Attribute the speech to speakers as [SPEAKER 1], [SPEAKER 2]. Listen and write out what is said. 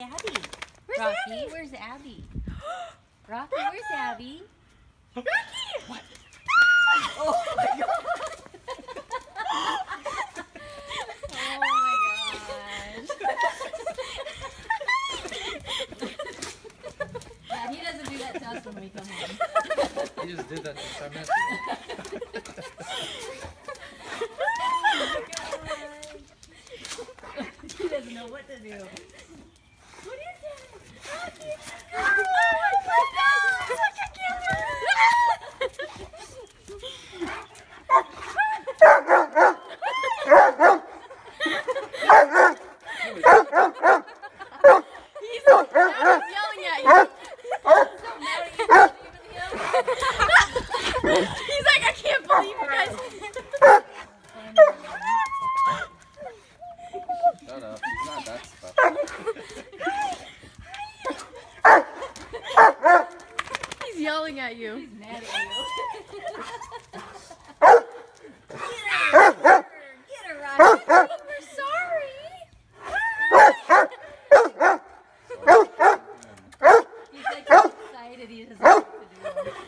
[SPEAKER 1] Abby?
[SPEAKER 2] Where's
[SPEAKER 1] Rocky,
[SPEAKER 2] Abby?
[SPEAKER 1] where's Abby? Rocky, where's Abby?
[SPEAKER 2] Rocky!
[SPEAKER 1] What? Oh my god. oh my gosh. yeah, he doesn't do that to us when we come home.
[SPEAKER 3] He just did that to Samantha.
[SPEAKER 1] Oh he doesn't know what to do.
[SPEAKER 2] What is it? Rocky! Oh my gosh! Look, I can't He's yelling at you. He's can't believe you guys.
[SPEAKER 3] Shut up. He's
[SPEAKER 1] It is.